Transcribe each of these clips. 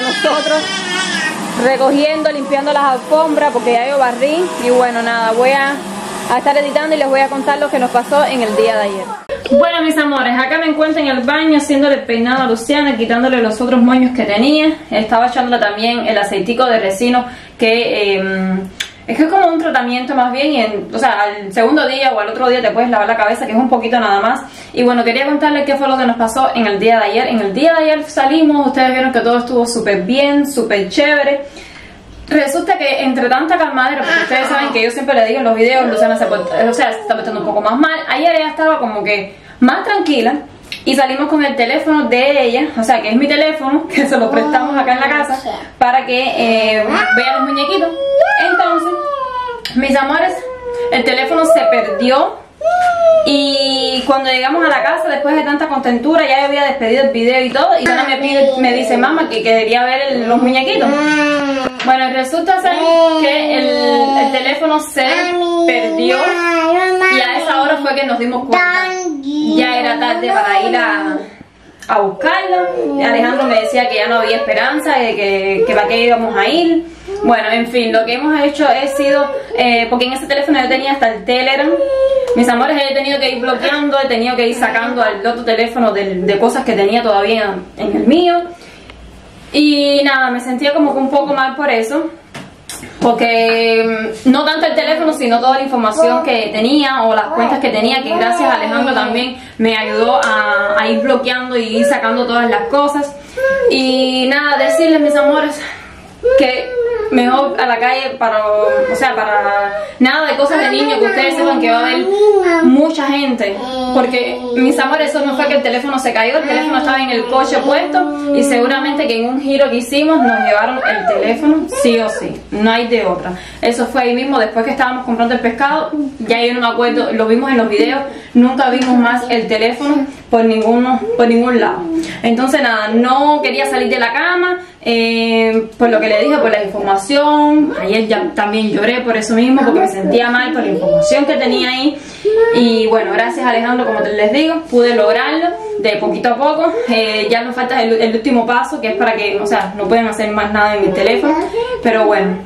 nosotros, recogiendo, limpiando las alfombras porque ya yo barrí y bueno, nada, voy a, a estar editando y les voy a contar lo que nos pasó en el día de ayer. Bueno mis amores, acá me encuentro en el baño haciéndole peinado a Luciana, quitándole los otros moños que tenía. Estaba echándole también el aceitico de resino que... Eh, es que es como un tratamiento más bien y en, o sea, al segundo día o al otro día te puedes lavar la cabeza, que es un poquito nada más. Y bueno, quería contarles qué fue lo que nos pasó en el día de ayer. En el día de ayer salimos, ustedes vieron que todo estuvo súper bien, súper chévere. Resulta que entre tanta calmadera, porque ustedes saben que yo siempre le digo en los videos, Luciana se, o sea, se está metiendo un poco más mal. Ayer ella estaba como que más tranquila y salimos con el teléfono de ella, o sea, que es mi teléfono, que se lo prestamos acá en la casa para que eh, vean los muñequitos. Entonces, mis amores, el teléfono se perdió y cuando llegamos a la casa, después de tanta contentura, ya había despedido el video y todo, y ahora me, pide, me dice mamá que quería ver los muñequitos. Bueno, resulta ser que el, teléfono se perdió y a esa hora fue que nos dimos cuenta. Ya era tarde para ir a, a buscarlo. Alejandro me decía que ya no había esperanza, de que, que para qué íbamos a ir. Bueno, en fin, lo que hemos hecho ha sido, eh, porque en ese teléfono yo tenía hasta el Telegram, mis amores, he tenido que ir bloqueando, he tenido que ir sacando al otro teléfono de, cosas que tenía todavía en el mío. Y nada, me sentía como que un poco mal por eso. Porque mm, no tanto el teléfono, sino toda la información que tenía o las cuentas que tenía, que gracias a Alejandro también me ayudó a, ir bloqueando y sacando todas las cosas. Y nada, decirles mis amores que mejor a la calle para, o sea, para nada de cosas de niño, que ustedes sepan que va a haber mucha gente, porque mis amores, eso no fue que el teléfono se cayó, el teléfono estaba en el coche puesto y seguramente que en un giro que hicimos nos llevaron el teléfono sí o sí, no hay de otra. Eso fue ahí mismo, después que estábamos comprando el pescado, ya yo no me acuerdo, lo vimos en los videos, nunca vimos más el teléfono por, ninguno, por ningún lado. Entonces nada, no quería salir de la cama, eh, por lo que le dije, por la información. Ayer ya también lloré por eso mismo, porque me sentía mal por la información que tenía ahí. Y bueno, gracias Alejandro, como les digo, pude lograrlo de poquito a poco. Eh, ya nos falta el, el, último paso, que es para que, o sea, no pueden hacer más nada en mi teléfono. Pero bueno,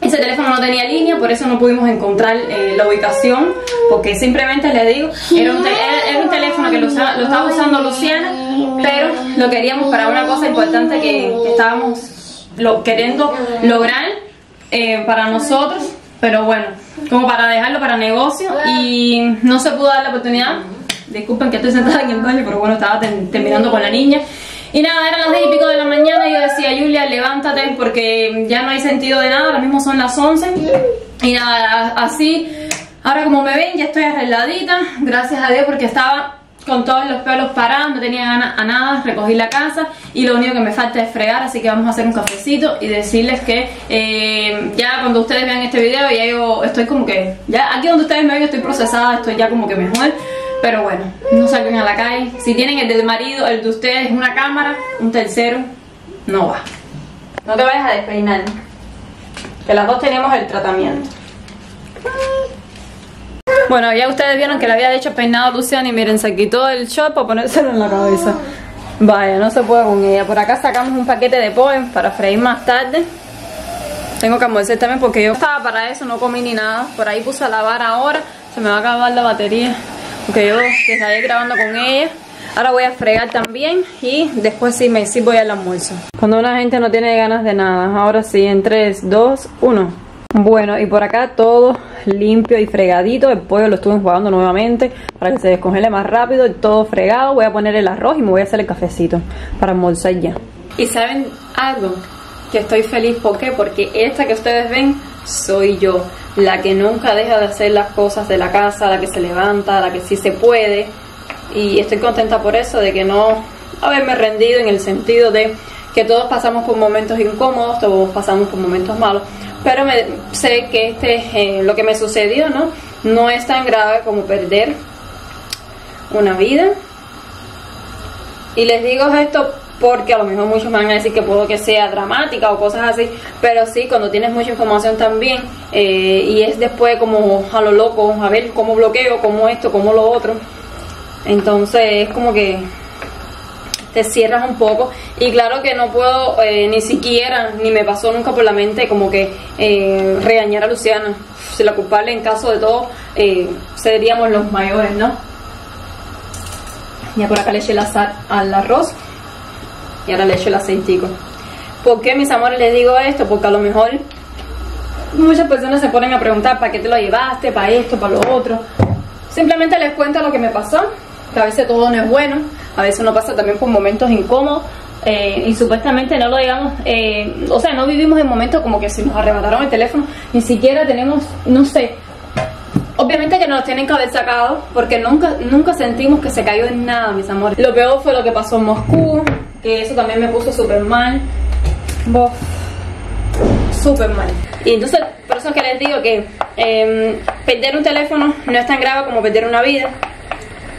ese teléfono no tenía línea, por eso no pudimos encontrar eh, la ubicación, porque simplemente le digo, era un, era, un teléfono que lo, lo, estaba usando Luciana, pero lo queríamos para una cosa importante que, estábamos lo, queriendo lograr eh, para nosotros, pero bueno, como para dejarlo para negocio y no se pudo dar la oportunidad. Disculpen que estoy sentada en el baño, pero bueno, estaba terminando con la niña. Y nada, eran las 10 y pico de la mañana y yo decía, Julia, levántate porque ya no hay sentido de nada, ahora mismo son las 11. Y nada, así, ahora como me ven, ya estoy arregladita, gracias a Dios porque estaba con todos los pelos parados, no tenía ganas a nada, recogí la casa y lo único que me falta es fregar, así que vamos a hacer un cafecito y decirles que eh, ya cuando ustedes vean este video ya yo estoy como que, ya aquí donde ustedes me ven estoy procesada, estoy ya como que mejor pero bueno, no salgan a la calle. Si tienen el del marido, el de ustedes, una cámara, un tercero, no va. No te vayas a despeinar. Que las dos tenemos el tratamiento. Bueno, ya ustedes vieron que le había hecho peinado a Luciana y miren, se quitó el short para ponérselo en la cabeza. Vaya, no se puede con ella. Por acá sacamos un paquete de poem para freír más tarde. Tengo que almorzar también porque yo estaba para eso, no comí ni nada. Por ahí puse a lavar ahora. Se me va a acabar la batería que yo estaré grabando con ella. Ahora voy a fregar también y después sí, me, sí voy al almuerzo. Cuando una gente no tiene ganas de nada. Ahora sí, en 3, 2, 1. Bueno, y por acá todo limpio y fregadito. El pollo lo estuve enjuagando nuevamente para que se descongele más rápido. Y todo fregado. Voy a poner el arroz y me voy a hacer el cafecito para almorzar ya. Y saben algo que estoy feliz, ¿por qué? Porque esta que ustedes ven soy yo la que nunca deja de hacer las cosas de la casa, la que se levanta, la que sí se puede. Y estoy contenta por eso, de que no haberme rendido en el sentido de que todos pasamos por momentos incómodos, todos pasamos por momentos malos, pero me, sé que este, eh, lo que me sucedió, ¿no? No es tan grave como perder una vida. Y les digo esto porque a lo mejor muchos me van a decir que puedo que sea dramática o cosas así, pero sí, cuando tienes mucha información también eh, y es después como a lo loco, a ver cómo bloqueo, cómo esto, cómo lo otro, entonces es como que te cierras un poco y claro que no puedo eh, ni siquiera, ni me pasó nunca por la mente como que eh, regañar a Luciana. Si la culpable en caso de todo eh, seríamos los mayores, ¿no? Ya por acá le eché el azar al arroz y ahora le echo el aceitico. ¿Por qué, mis amores, les digo esto? Porque a lo mejor muchas personas se ponen a preguntar para qué te lo llevaste, para esto, para lo otro. Simplemente les cuento lo que me pasó, que a veces todo no es bueno, a veces uno pasa también por momentos incómodos. eh, y supuestamente no lo digamos, eh, o sea, no vivimos en momentos como que si nos arrebataron el teléfono, ni siquiera tenemos, no sé, Obviamente que nos tienen que haber sacado porque nunca, nunca sentimos que se cayó en nada, mis amores. Lo peor fue lo que pasó en Moscú, eso también me puso súper mal. Bof, súper mal. Y entonces, por eso es que les digo que eh, perder un teléfono no es tan grave como perder una vida.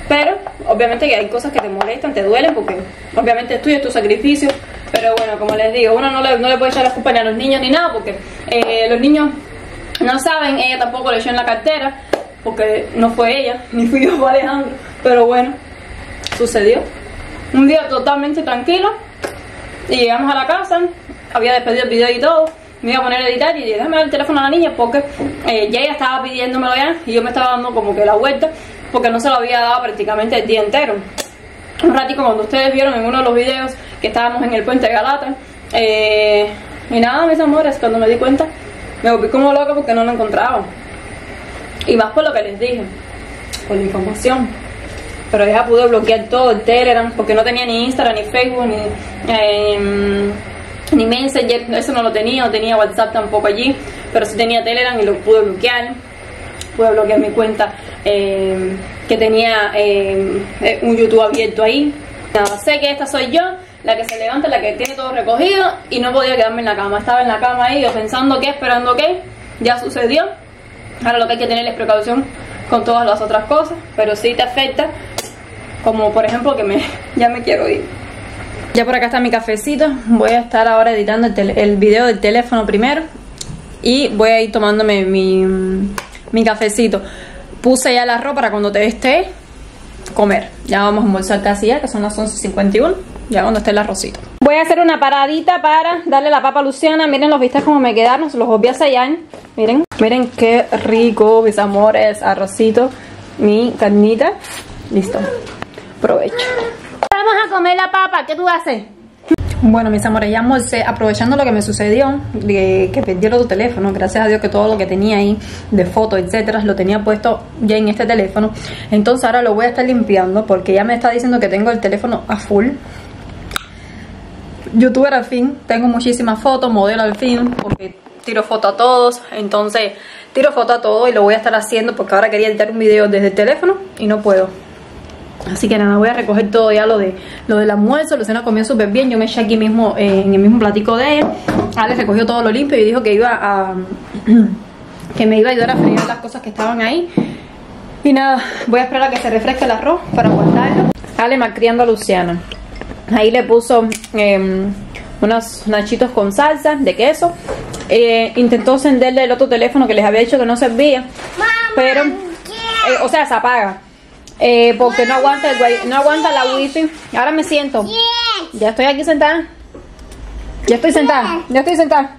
Pero, obviamente que hay cosas que te molestan, te duelen, porque obviamente es tuyo, es tu sacrificio. Pero bueno, como les digo, uno no le, no le puede echar la culpa ni a los niños ni nada, porque eh, los niños no saben, ella tampoco le echó en la cartera, porque no fue ella, ni fui yo, fue Alejandro. Pero bueno, sucedió. Un día totalmente tranquilo, y llegamos a la casa, había despedido el video y todo, me iba a poner a editar y dije, déjame dar el teléfono a la niña porque eh, ya ella estaba pidiéndomelo ya y yo me estaba dando como que la vuelta porque no se lo había dado prácticamente el día entero. Un ratico cuando ustedes vieron en uno de los videos que estábamos en el puente de Galata. eh, y nada, mis amores, cuando me di cuenta, me volví como loca porque no lo encontraba. Y más por lo que les dije, por la información. Pero ella pudo bloquear todo el Telegram porque no tenía ni Instagram, ni Facebook, ni, eh, ni Messenger. Eso no lo tenía, no tenía WhatsApp tampoco allí. Pero sí tenía Telegram y lo pude bloquear. Pude bloquear mi cuenta eh, que tenía eh, eh, un YouTube abierto ahí. Nada, sé que esta soy yo, la que se levanta, la que tiene todo recogido y no podía quedarme en la cama. Estaba en la cama ahí, pensando qué, esperando qué. Ya sucedió. Ahora lo que hay que tener es precaución con todas las otras cosas, pero sí te afecta, como por ejemplo que me ya me quiero ir. Ya por acá está mi cafecito, voy a estar ahora editando el, video del teléfono primero y voy a ir tomándome mi, mi cafecito. Puse ya la arroz para cuando te esté comer. Ya vamos a almorzar casi ya, que son las 11.51, ya cuando esté el arrocito. Voy a hacer una paradita para darle la papa a Luciana. Miren los vistas como me quedaron, los volví a sellar. Miren, miren qué rico, mis amores, arrocito, mi carnita. Listo, provecho. Vamos a comer la papa, ¿qué tú haces? Bueno, mis amores, ya almorcé, aprovechando lo que me sucedió, de que perdí el otro teléfono, gracias a Dios que todo lo que tenía ahí de fotos, etcétera, lo tenía puesto ya en este teléfono. Entonces ahora lo voy a estar limpiando porque ya me está diciendo que tengo el teléfono a full. Youtuber al fin, tengo muchísimas fotos, modelo al fin, porque tiro foto a todos, entonces tiro foto a todo y lo voy a estar haciendo porque ahora quería editar un video desde el teléfono y no puedo. Así que nada, voy a recoger todo ya lo de lo del almuerzo. Luciana comió súper bien. Yo me eché aquí mismo eh, en el mismo platico de él. Ale recogió todo lo limpio y dijo que iba a que me iba a ayudar a freír las cosas que estaban ahí. Y nada, voy a esperar a que se refresque el arroz para guardarlo. Ale malcriando a Luciana. Ahí le puso eh, unos nachitos con salsa de queso. Eh, intentó encenderle el otro teléfono que les había dicho que no servía. Pero, eh, o sea, se apaga. Eh, porque no aguanta el no aguanta la wifi. Ahora me siento. Ya estoy aquí sentada. Ya estoy sentada. Ya estoy sentada.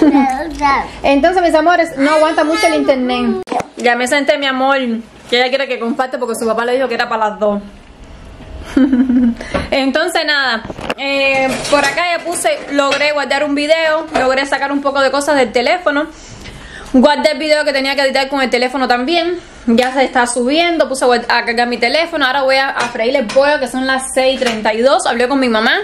Entonces, mis amores, no aguanta mucho el internet. Ya me senté, mi amor. Que ella quiere que comparte porque su papá le dijo que era para las dos. Entonces nada, eh, por acá ya puse, logré guardar un video, logré sacar un poco de cosas del teléfono. Guardé el video que tenía que editar con el teléfono también. Ya se está subiendo, puse a cargar mi teléfono. Ahora voy a, a freír el pollo que son las 6.32. Hablé con mi mamá.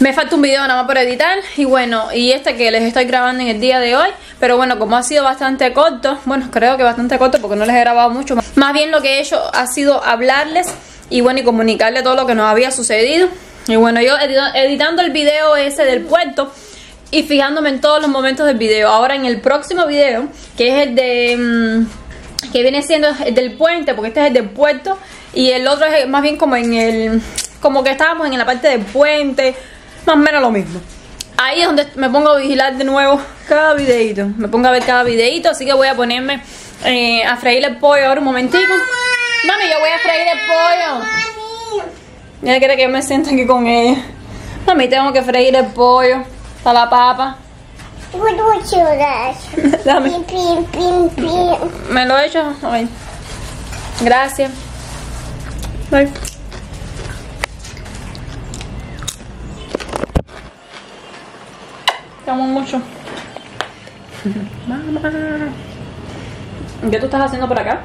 Me falta un video nada más por editar. Y bueno, y este que les estoy grabando en el día de hoy. Pero bueno, como ha sido bastante corto, bueno, creo que bastante corto porque no les he grabado mucho. Más bien lo que he hecho ha sido hablarles y bueno, y comunicarles todo lo que nos había sucedido. Y bueno, yo edita- editando el video ese del puerto y fijándome en todos los momentos del video. Ahora en el próximo video, que es el de... mm, que viene siendo el del puente, porque este es el del puerto y el otro es más bien como en el... como que estábamos en la parte del puente, más o menos lo mismo. Ahí es donde me pongo a vigilar de nuevo cada videito. Me pongo a ver cada videito, así que voy a ponerme eh, a freír el pollo ahora un momentico. Mami, yo voy a freír el pollo. Ella quiere que me siente aquí con ella. A mí tengo que freír el pollo para la papa. You like? Dame. Pin, pin, pin. Me lo he hecho. Ay. Gracias. Ay. Te amo mucho. Mamá. ¿Qué tú estás haciendo por acá?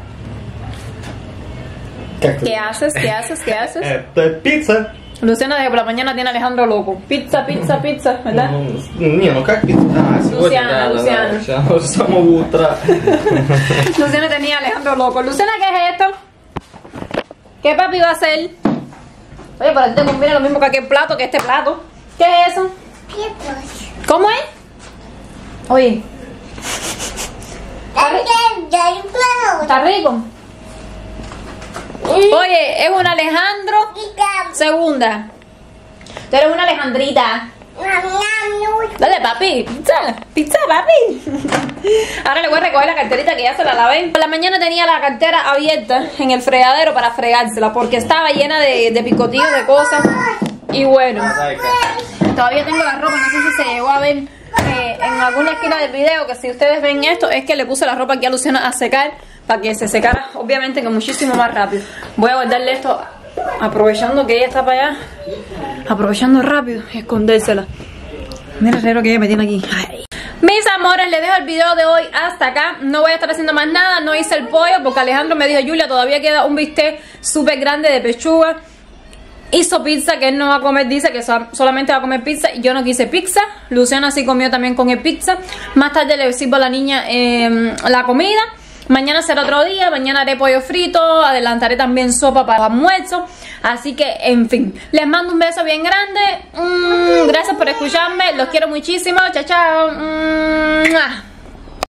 ¿Qué haces? ¿Qué haces? ¿Qué haces? Esto es pizza. Luciana desde por la mañana tiene a Alejandro loco. Pizza, pizza, pizza, ¿verdad? Ні, ну как пицца? А, сегодня, Luciana, да, да, Luciana. да, сейчас с самого утра. Luciana tenía a Alejandro loco. Luciana, ¿qué es esto? ¿Qué papi va a hacer? Oye, pero este combina lo mismo que aquel plato, que este plato. ¿Qué es eso? Pickles. ¿Cómo es? Oye, And then, then blow. ¿está rico? Oye, es un Alejandro Pizza. segunda. Tú eres una Alejandrita. Dale, papi, pizza, pizza, papi. Ahora le voy a recoger la carterita que ya se la lavé. Por la mañana tenía la cartera abierta en el fregadero para fregársela porque estaba llena de, de picotillos de cosas. Y bueno, todavía tengo la ropa, no sé si se llegó a ver eh, en alguna esquina del video que si ustedes ven esto es que le puse la ropa aquí a Luciana a secar para que se secara obviamente que muchísimo más rápido. Voy a guardarle esto aprovechando que ella está para allá, aprovechando rápido escondérsela. Mira el herrero que ella me tiene aquí. Mis amores, les dejo el video de hoy hasta acá. No voy a estar haciendo más nada. No hice el pollo porque Alejandro me dijo, Julia, todavía queda un bistec súper grande de pechuga. Hizo pizza que él no va a comer, dice que so- solamente va a comer pizza y yo no quise pizza. Luciana sí comió también con el pizza. Más tarde le sirvo a la niña eh, la comida. Mañana será otro día, mañana haré pollo frito, adelantaré también sopa para almuerzo. Así que, en fin, les mando un beso bien grande. Mm, gracias por escucharme, los quiero muchísimo. Chao, chao. Mm.